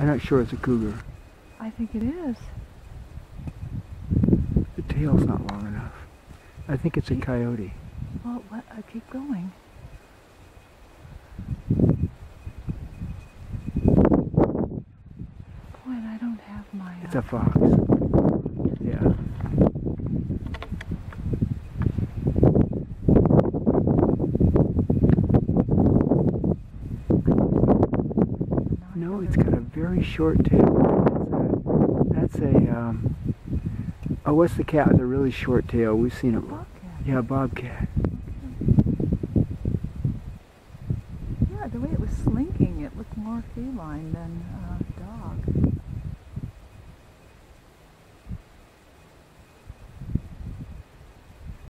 I'm not sure it's a cougar. I think it is. The tail's not long enough. I think it's a coyote. Well, what, uh, keep going. Boy, I don't have my. It's uh, a fox. Yeah. No, it's got a very short tail. That's a, that's a um, oh, what's the cat with a really short tail? We've seen it. Bobcat. Yeah, bobcat. Yeah, the way it was slinking, it looked more feline than uh.